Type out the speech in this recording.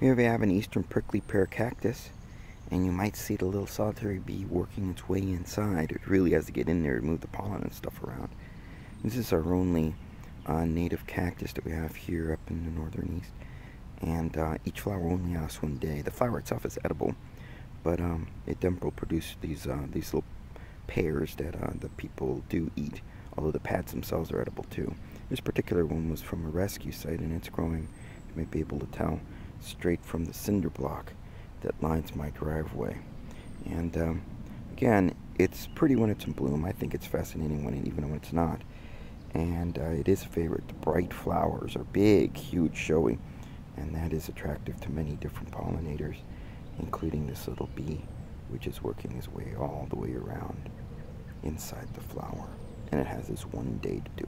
Here we have an eastern prickly pear cactus, and you might see the little solitary bee working its way inside. It really has to get in there to move the pollen and stuff around. This is our only uh, native cactus that we have here up in the northern east, and uh, each flower only lasts one day. The flower itself is edible, but um, it then will produce these uh, these little pears that uh, the people do eat, although the pads themselves are edible too. This particular one was from a rescue site, and it's growing. You might be able to tell straight from the cinder block that lines my driveway. And um, again, it's pretty when it's in bloom. I think it's fascinating when it, even when it's not. And uh, it is a favorite. The bright flowers are big, huge, showy, and that is attractive to many different pollinators, including this little bee, which is working his way all the way around inside the flower. And it has this one day to do it.